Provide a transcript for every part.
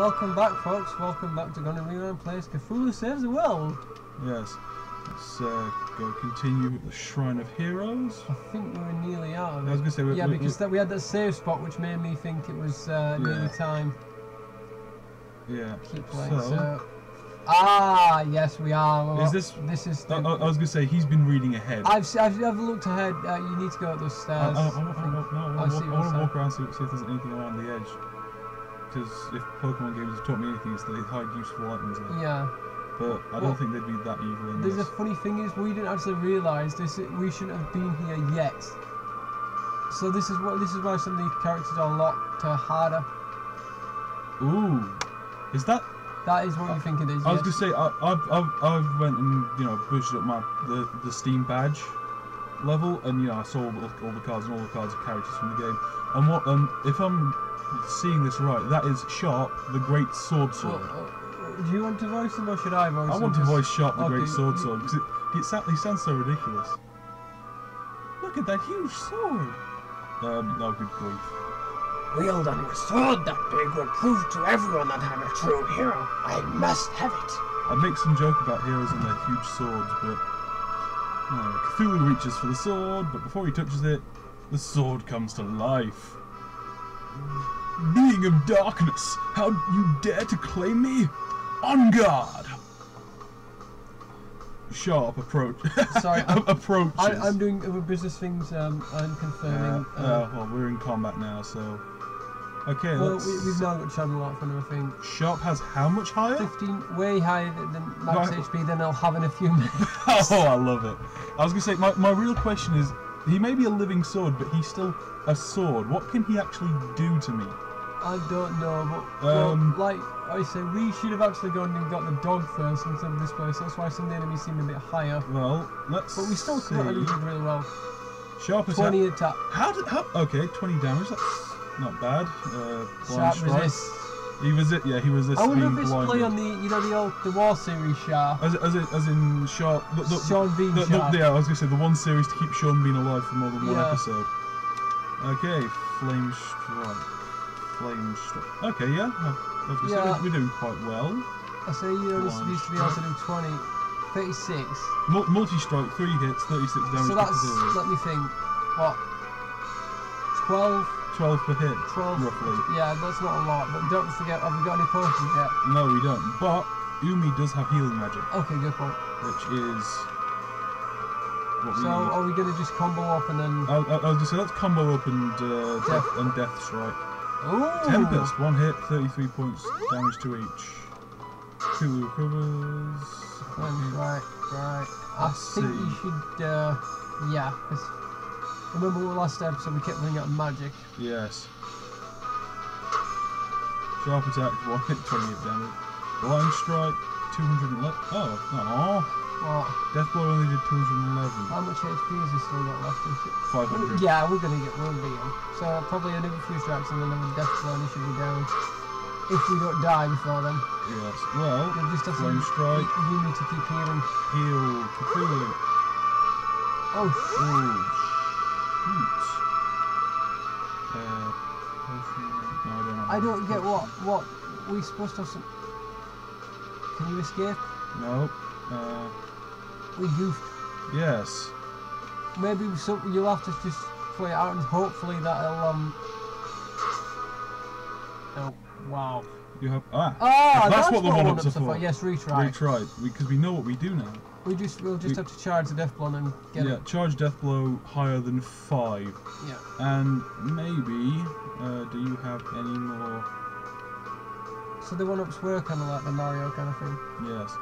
welcome back, folks. Welcome back to Gon and Rewind Plays Cthulhu Saves the World. Yes. Let's uh, go continue with the Shrine of Heroes. I think we were nearly out of it. I was gonna say, We're, yeah, we- because we- that we had that save spot, which made me think it was uh, nearly time. Yeah. Keep playing. So, So, ah, yes, we are. Well, Is this- This is. I, The, I- I was gonna say he's been reading ahead. I've, I've I've looked ahead. Uh, you need to go up those I, stairs. I, I, I think. want I see to walk around see, see if there's anything around the edge. Because if Pokemon games have taught me anything, it's that they hide useful items there. Yeah. But I don't think they'd be that evil in There's a funny thing is we didn't actually realise this. We shouldn't have been here yet. So this is what this is why some of these characters are a lot uh, harder. Ooh. Is that? That is what you think it is. I was gonna say I, I've, I've I've went and you know boosted up my the the Steam badge level, and you know I saw all the, all the cards and all the cards of characters from the game. And what um if I'm seeing this right, that is Sharp, the Great Sword Well, uh, do you want to voice him or should I voice him? I want to voice Sharp, the Okay, Great Sword you- Sword because it, it, sa- he sounds so ridiculous. Look at that huge sword. Um, no, good grief. Wielding a sword that big would prove to everyone that I'm a true hero. I must have it. I make some joke about heroes and their huge swords, but uh, Cthulhu reaches for the sword, but before he touches it, the sword comes to life. Being of darkness, how you dare to claim me? On guard! Sharp approach. Sorry, I'm- approaches. I, I'm doing other business things. Um, I'm confirming. Uh, uh, well, we're in combat now, so. Okay, well, let's. we, we've now got Channel Light for another thing. Sharp has how much higher? 15, way higher than than max. HP than I'll have in a few minutes. Oh, I love it. I was gonna say, my, my real question is, he may be a living sword, but he's still a sword. What can he actually do to me? I don't know, but well, Um, like I say, we should have actually gone and got the dog first instead of this place. That's why some of the enemies seem a bit higher. Well, let's. But we still see. did really well. Sharp attack. 20 attack. How did? How? Okay, twenty damage. That's not bad. Uh, Sharp strike. resist. He resist. Yeah, he resists I wonder if it's blinded. play on the, you know, the old, the War series Sharpe. As, as, in- as in Sharpe. The, the, Sean Bean the, the, Sharpe. yeah, I was gonna say the one series to keep Sean Bean alive for more than one Yeah. episode. Okay, flame strike. Flame strike. Okay, yeah. I, I was Yeah. we're, we're doing quite well. I say you only Blind used to be able to do 20, 36. Mul- multi-strike, three hits, 36 damage. So that's, Cthulhu. let me think, what, 12, 12 per hit, 12, roughly. yeah, that's not a lot, but don't forget, have we got any potions yet? No, we don't. But Umi does have healing magic, Okay, good point. which is what we So are we going to just combo up and then... I, I, I was just say let's combo up and uh, death and death strike. Tempest, one hit, 33 points damage to each. Two recovers. Right, right. I Let's think you should, uh, yeah, remember the last episode we kept running out of magic. Yes. Sharp attack, one hit, 28 damage. Blind strike, two hundred 211. Oh, no. What? Death blow only did 211. How much HP has he still got left? 500. Yeah, we're gonna get we'll be on. So probably another few strikes and then another death blow and he should be down. If we don't die before then. Yes. Well, We'll just have to strike, you need to keep healing. heal, Cthulhu. Oh sh- Oh, shoot. Uh. No, I don't I don't get what what we supposed to have some Can you escape? No. Uh, We goofed. yes. Maybe so you'll have to just play it out and hopefully that'll um Oh wow. You have. Ah! Ah, That's that's, what the one-ups are one-ups for. Yes, retry. Retry. Because we know what we do now. We just we'll just We- have to charge the death blow and get yeah, it. Yeah, charge death blow higher than 5. Yeah. And maybe. Uh, do you have any more? So the one ups were kind of like the Mario kind of thing. Yes.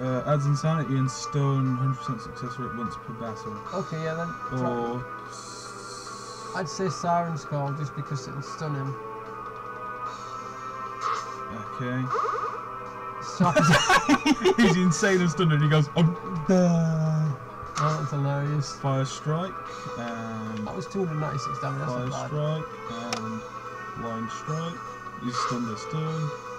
Uh, adds insanity and stun, 100% success rate once per battle. Okay, yeah then. Or. I'd say Siren's Call just because it'll stun him. Okay. He's insane and stunned and he goes, um, oh, that's hilarious. Fire strike and That was 296 damage. That's fire strike and blind strike. He's stunned a stun.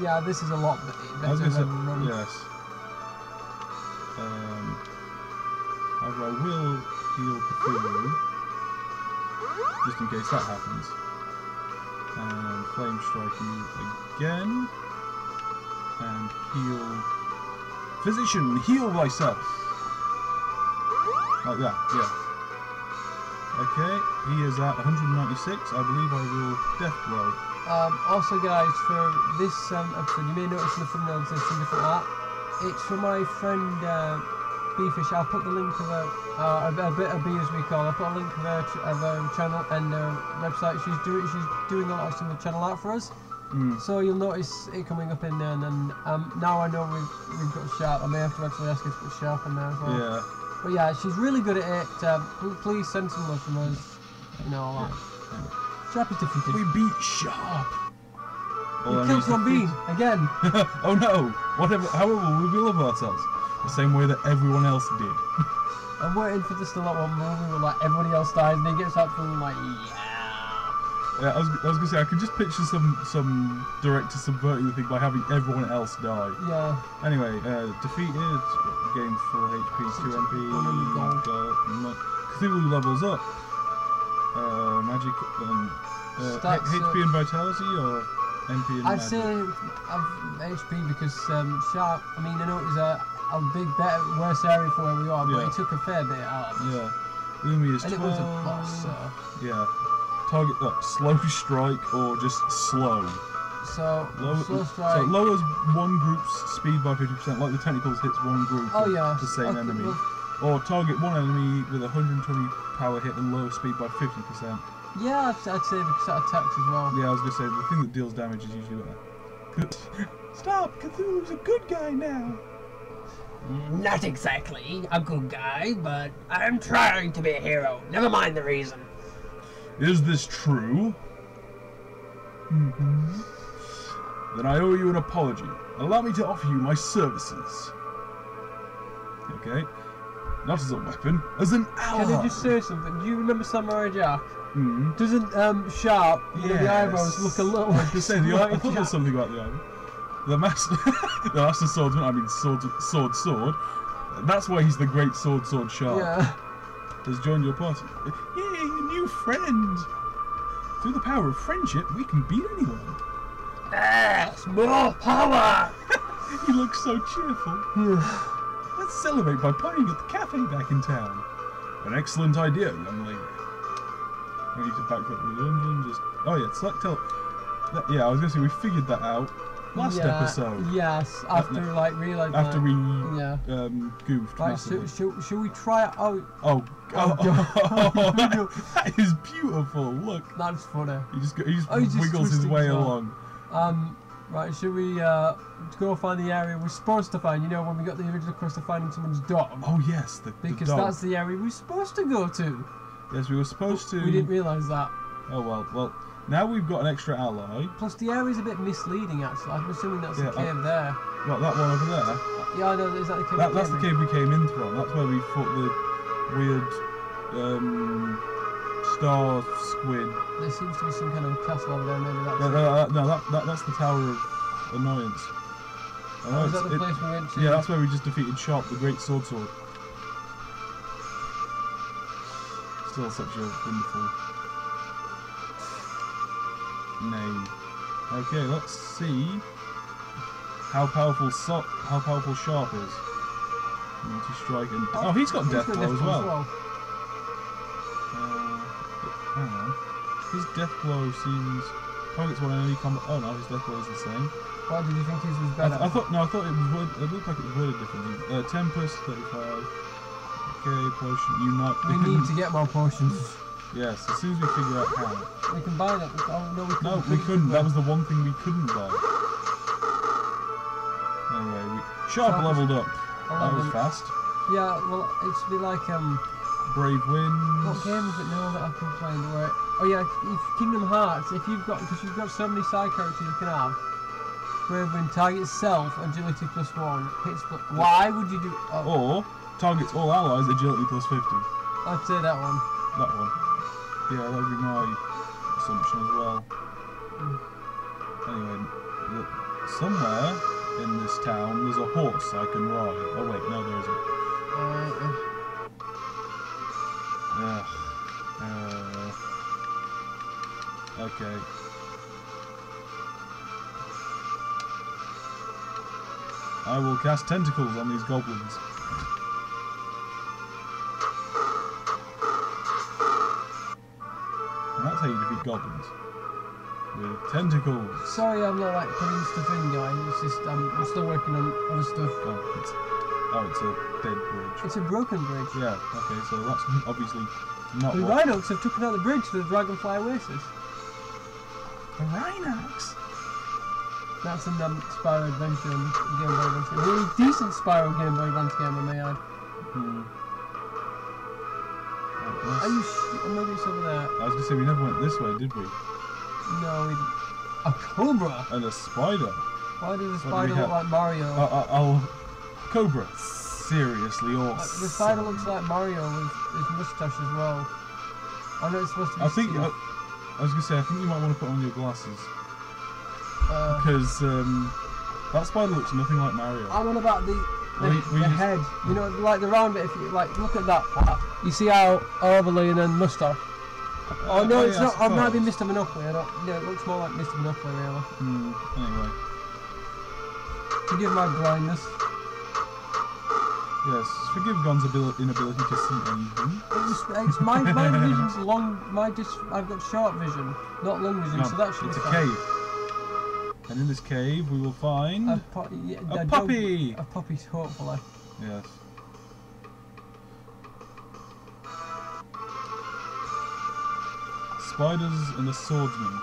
Yeah, this is a lot be- I was better gonna say, run. yes. Um, however, I will heal Cthulhu just in case that happens. And flame strike you again. And heal. Physician, heal thyself. Like that, yeah. Okay, he is at 196. I believe I will death blow. Um, also, guys, for this um, episode, you may notice in the thumbnail there's some different art. It's from my friend uh, Beefish. I'll put the link of her, uh, a, a bit of Bee as we call. her. I'll put a link of her, ch- of her channel and uh, website. She's doing she's doing a lot of some of the channel art for us. Mm. So you'll notice it coming up in there. And then um, now I know we've we've got sharp. I may have to actually ask her to put sharp in there as well. Yeah. But yeah, she's really good at it. Pl- please send some love from us. You know, all that. Sharp is defeated. We beat Sharp. All He enemies killed Sean Bean again. oh no! Whatever. However, we will love ourselves the same way that everyone else did. I'm waiting for this to like one movie where like everybody else dies and he gets up and like yeah. Yeah, I was, I was gonna say I could just picture some some director subverting the thing by having everyone else die. Yeah. Anyway, uh, defeated, gained 4 HP, 2 MP, Gold. gold, Cthulhu levels up. Uh, magic, um, uh, Stats, HP and vitality or MP and I'd magic? say I've HP because um, Sharp. I mean, I know it was a, a big, better, worse area for where we are, but Yeah. he took a fair bit out of it. Yeah. Umi is And 12. it was a boss, so. Yeah. Target uh, slow strike or just slow. So, Low, slow strike. So it lowers one group's speed by 50%, like the tentacles hits one group oh yeah. the same Okay, enemy. well, Or target one enemy with 120 power hit and lower speed by 50%. yeah, I'd, I'd say because that attacks as well. Yeah, I was gonna say the thing that deals damage is usually that. Stop! Cthulhu's a good guy now. Not exactly a good guy, but I'm trying to be a hero. Never mind the reason. Is this true? Mm-hmm. Then I owe you an apology. Allow me to offer you my services. Okay. Not as a weapon, as an ally. Can I just say something? Do you remember Samurai Jack? Mm. Doesn't um Sharp, know, the eyebrows look a little I like was gonna say, the, I Samurai thought there was something about the eyebrow. The master, the master swordsman. I mean, sword, sword, sword. That's why he's the great sword, sword sharp. Yeah. Has joined your party. Yay, a new friend! Through the power of friendship, we can beat anyone. Yes, more power! He looks so cheerful. Celebrate by partying at the cafe back in town. An excellent idea, young lady. We need to back up the dungeon. Just oh yeah, select tell. that- Yeah, I was gonna say we figured that out last Yeah, episode Yes, after like realising. after we Yeah. um, goofed Right, should, should we try it out? Oh, Oh, oh, that- that is beautiful. Look, That's funny. he just he just Oh, he's just wiggles his way along. Um, right, should we uh, go find the area we're supposed to find? You know, when we got the original quest of finding someone's dog? Oh yes, the, the because dog. that's the area we're supposed to go to. Yes, we were supposed to. We didn't realise that. Oh well, well. Now we've got an extra ally. Plus, the area's a bit misleading, actually. I'm assuming that's Yeah, the cave there. What that one over there? Yeah, I know. Is that the cave? That, we that's the came cave we came in from. That's where we fought the weird um, star squid. There seems to be some kind of castle over there. Maybe that's. No, it. no, that, no that, that, that's the Tower of Annoyance. Oh, is that the it- place we went to? yeah, that's where we just defeated Sharp, the Great Sword Sword. Still such a wonderful name. Okay, let's see how powerful so- how powerful Sharp is. Multi strike and oh, he's got death blow as well. Uh, hang on. His death blow seems targets one enemy combat. Oh no, his death blow is the same. Why did you think his was I, better? th- I thought no, I thought it was word, it looked like it was worded differently. Uh, Tempest, thirty-five. Okay, potion. You not. we need to get more potions. Yes, as soon as we figure out how. We can buy that. Oh no, we couldn't. No, we couldn't. That was the one thing we couldn't buy. Anyway, we sharp Sharp- leveled up. That was fast. Yeah, well, it's be like um. Brave winds. What game is it now that I can play? Where, oh yeah, if Kingdom Hearts. If you've got because you've got so many side characters you can have. Brave Wind targets self, agility plus one, hits. Plus, why would you do? Oh, Or targets all allies, agility plus fifty. I'd say that one. That one. Yeah, that would be my assumption as well. Anyway, look, somewhere in this town there's a horse I can ride. Oh wait, no, there isn't. Uh, Ugh. Uh, Okay. I will cast tentacles on these goblins. And that's how you defeat goblins. With tentacles. Sorry I'm not like putting stuff in guys, it's just um, I'm still working on other stuff. Oh it's, oh, it's a dead bridge. It's a broken bridge. Yeah, okay, so that's obviously not The. Rhinox have taken out the bridge to the Dragonfly Oasis. Rhinox? That's um, Spyro Adventure Game Boy Advance game. Really decent Spyro Game Boy Advance game, I may add. Hmm. Are you sh- maybe it's over there. I was gonna say we never went this way, did we? No, we. A Cobra? And a spider. Why does we spider look like Mario? Uh, uh, I'll Cobra. Seriously Uh, awesome. the spider looks like Mario with his moustache as well. I know it's supposed to be I think uh, I was gonna say I think you might want to put on your glasses Uh, because um, that spider looks nothing like Mario. I'm on about the the, We- we the just- head. You know, like the round bit. If you like, look at that part. You see how overlay and then moustache. Oh no, Uh, it's yeah, not. I might be. Mr. Monopoly. I don't. No, it looks more like Mr. Monopoly really. Hmm, anyway, Forgive my blindness. yes, forgive Gon's abil- inability to see anything. It's, it's my my vision's long. My just I've got short vision, not long vision. No, so that should it's a fine. cave, and in this cave we will find A, pu- yeah, a dog- puppy. A puppy, hopefully. Yes. Spiders and a swordsman.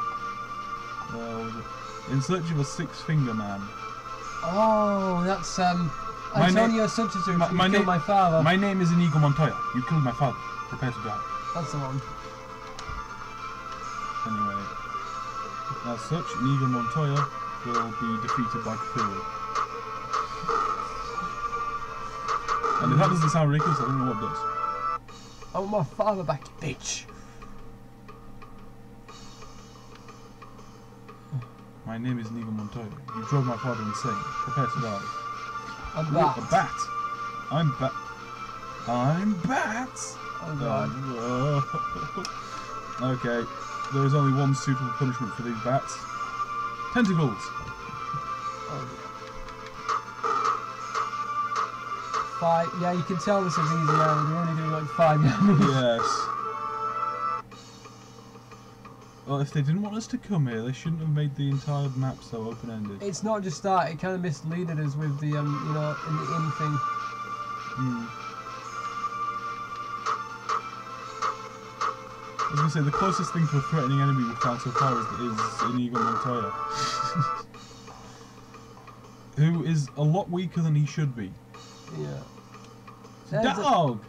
Well, in search of a six-finger man. Oh, that's um. My Antonio Substitute. my- my killed na- my father. My name is Inigo Montoya. You killed my father. Prepare to die. That's the one. Anyway, as such, Inigo Montoya will be defeated by Cthulhu. And if that doesn't sound ridiculous, I don't know what does. I want my father back, bitch. My name is Inigo Montoya. You drove my father insane. Prepare to die. I'm Ooh, back. A bat. I'm bat. I'm bat. Oh god. Okay. There is only one suitable punishment for these bats. Tentacles. Oh, Five. Yeah, you can tell this is easy now. They're only doing like five damage. yes. Well, if they didn't want us to come here, they shouldn't have made the entire map so open-ended. It's not just that. It kind of misleaded us with the um, you know, in the in thing. Hmm. I was gonna say the closest thing to a threatening enemy we've found so far is, is Inigo Montoya, who is a lot weaker than he should be. Yeah. There's a- Dog!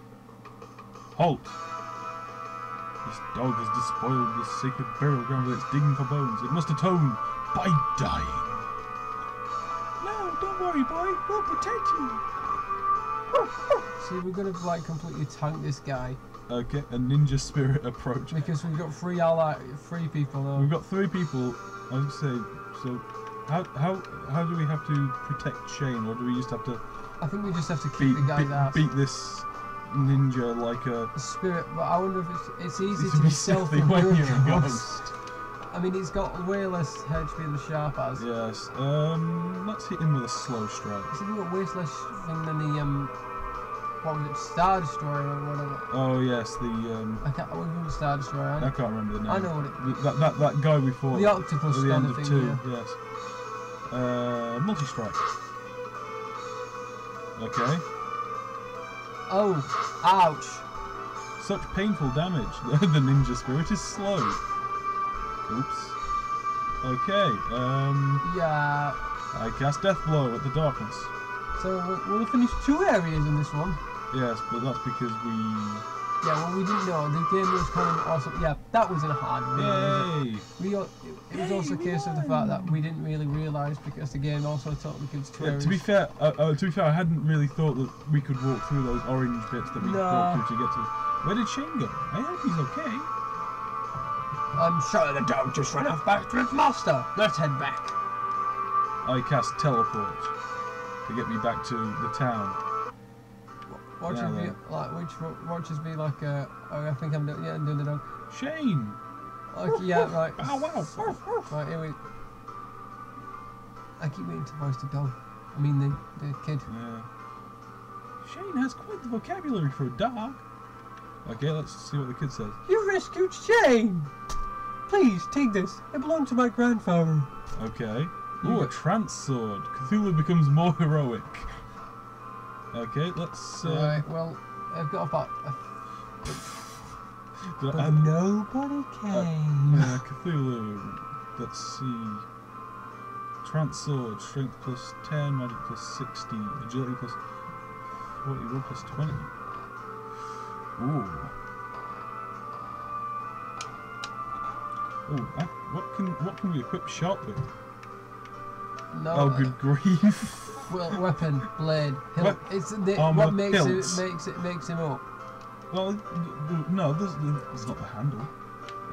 Halt! This dog has despoiled the sacred burial ground with its digging for bones. It must atone by dying. No, don't worry, boy. We'll protect you. See, we're gonna like completely tank this guy Okay, a ninja spirit approach. because we've got three ally, three people now. We've got three people. I was gonna say, so how how how do we have to protect Shane, or do we just have to I think we just have to beat keep the guy beat, ass. beat this ninja like a? Spirit, but I wonder if it's, it's easy to be stealthy when you're a ghost. I mean, he's got way less HP than the sharp has. Yes. Um. Let's hit him with a slow strike. He's even got way less thing than the um, what was it, Star Destroyer or whatever. Oh yes, the um. I can't. Was it, Star Destroyer? I can't remember the name. I know what it. The- That that that guy we fought The octopus at the end of of thing. two. Yeah. Yes. Uh, multi strike. Okay. Oh, ouch! Such painful damage. the ninja spirit is slow. Oops. Okay. Um. Yeah. I cast Death Blow at the darkness. So we'll, we'll finish two areas in this one. Yes, but that's because we. Yeah, well, we didn't know. The game was kind of awesome. Yeah, that was a hard one. Yay! We, al- it was also a case of the fact that we didn't really realise because the game also taught the kids two Yeah, to be fair, uh, uh, to be fair, I hadn't really thought that we could walk through those orange bits that we No. walked through to get to. Where did Shane go? I hope he's okay. I'm sure the dog just ran off back to its master. Let's head back. I cast teleport to get me back to the town. Watches Yeah, me like which watches me like uh oh, I think I'm doing yeah I'm doing the dog. Shane! Like yeah right. Oh wow! Right here we. I keep waiting to voice the dog. I mean the the kid. Yeah. Shane has quite the vocabulary for a dog. Okay, let's see what the kid says. You rescued Shane. Please take this. It belonged to my grandfather. Okay. Ooh, a trance sword. Cthulhu becomes more heroic. Okay, let's. Uh, Right. Well, I've got about. A, but I- nobody came. uh, Cthulhu. Let's see. Trance sword, strength plus 10, magic plus 60, agility plus 40, will plus 20. Ooh. Ooh, I, what can what can we equip sharp with? No. oh, good grief! Well, weapon, blade, hilt. What? It's the, Armour, what makes hilts. it makes it makes him up. well, no, this is not the handle.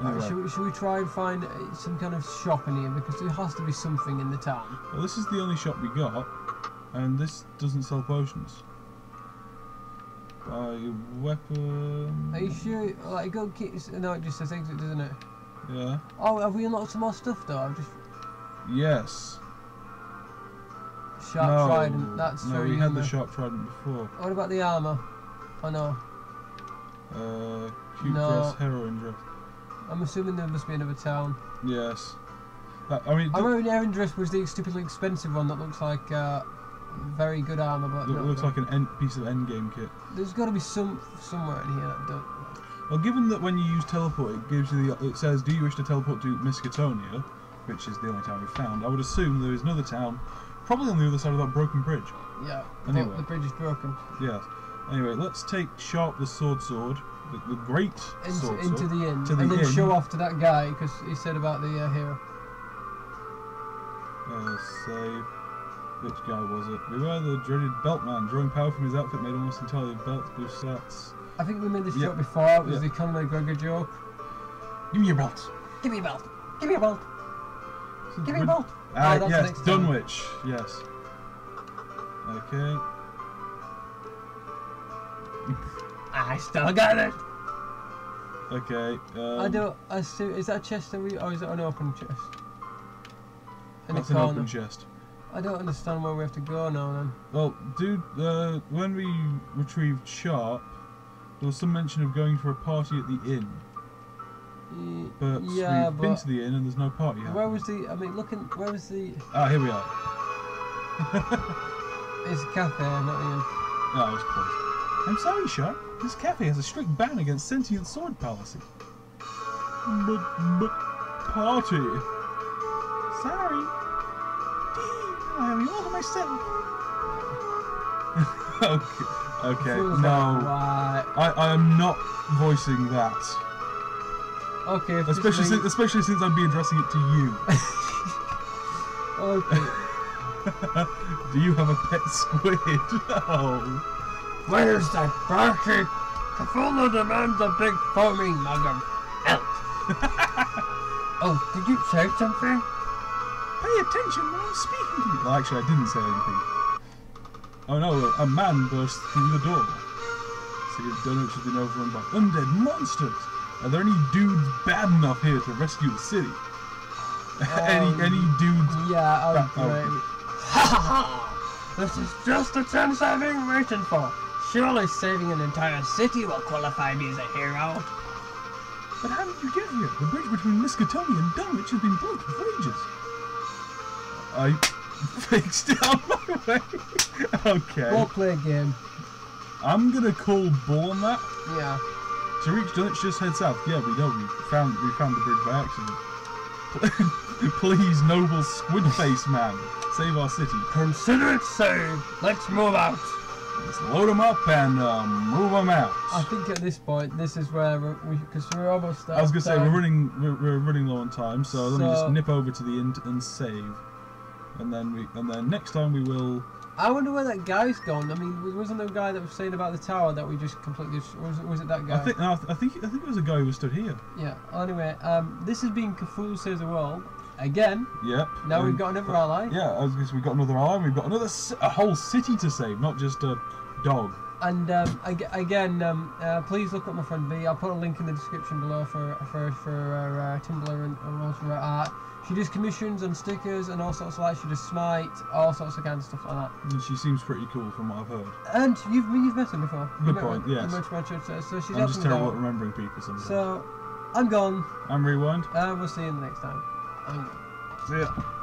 Right, should, we, should we try and find uh, some kind of shop in here because there has to be something in the town. well, this is the only shop we got, and this doesn't sell potions. Buy weapon. Are you sure? Like, go keep. No, it just says exit, doesn't it? Yeah. Oh, have we unlocked some more stuff though? I've just Yes. Sharp no. trident. That's no, for we had the sharp trident before. What about the armor? Oh no, Uh, cute No. dress, heroine dress. I'm assuming there must be another town. Yes. That, I mean, I remember Aaron dress was the stupidly expensive one that looks like uh, very good armor, but it looks no. like an end, piece of endgame kit. there's got to be some somewhere in here that don't. Well, given that when you use teleport, it gives you the. It says, "Do you wish to teleport to Miskatonic?" Which is the only town we found. I would assume there is another town, probably on the other side of that broken bridge. Yeah, Anyway. the bridge is broken. Yes. Anyway, let's take Sharp the sword sword, the, the great Into, sword into sword. the inn, the and then inn. show off to that guy because he said about the uh, hero. Uh, save. Which guy was it? Beware the dreaded belt man, Drawing power from his outfit made almost entirely of belts, boost stats. I think we made this Yeah. joke before. It was Yeah. the Conor McGregor joke. Give me your belts. Give me a belt. Give me a belt. Give me a belt. Ah, Oh, yes. Dunwich. Yes. Okay. I still got it. Okay. Um, I don't. I see. Is that a chest? That we, or is it an open chest? In That's an open chest. I don't understand where we have to go now. Then. Well, dude, uh, when we retrieved Sharp, there was some mention of going for a party at the inn. But yeah, we've been but to the inn and there's no party happening. where was the? I mean, looking. Where was the? Ah, here we are. It's a cafe, not the inn. Oh, I was close. I'm sorry, Sharp. This cafe has a strict ban against sentient sword policy. But, but, party. Sorry. I you all to myself. okay, okay, no. Why? I, I am not voicing that. Okay. Especially since, especially since I'd be addressing it to you. Okay. Do you have a pet squid? oh. Where's that party? Cthulhu demands a big foaming mug of milk. oh, did you say something? Pay attention when I'm speaking to you. Well, actually, I didn't say anything. Oh no, a man burst through the door. City of Dunwich has been overrun by undead monsters. Are there any dudes bad enough here to rescue the city? any Um, any dudes? Yeah. Oh, oh. great. Ha ha ha! This is just the chance I've been waiting for. Surely saving an entire city will qualify me as a hero. But how did you get here? The bridge between Miskatonic and Dunwich has been broken for ages. I fixed it on my way. okay. We'll play a game. I'm gonna call bull on that. Yeah. To reach Dunwich, just head south. Yeah, we know. We found we found the bridge by accident. Please, noble squid face man, save our city. Consider it saved. Let's move out. Let's load them up and um, move them out. I think at this point, this is where we, because we're almost. I was gonna say we're running we're, we're running low on time, so, let me just nip over to the end and save, and then we and then next time we will. I wonder where that guy's gone. I mean, wasn't there a guy that was saying about the tower that we just completely? Was it, was it that guy? I think no, I think I think it was a guy who was stood here. Yeah. Anyway, um, this has been Cthulhu Saves the World again. Yep. Now we've got another ally. Yeah, I we've got another ally. We've got another a whole city to save, not just a dog. And um, ag- again, um, uh, please look up my friend Bee. I'll put a link in the description below for for for her uh, Tumblr and, and also her art. She does commissions and stickers and all sorts of like. She does Smite, all sorts of kind of stuff like that. And she seems pretty cool from what I've heard. And you've you've met her before. Good met point, her- yes. met her so- she's I'm just terrible at remembering people sometimes. So I'm Gon. I'm Rewind. Uh, we'll see you next time. I'm Gon. See ya.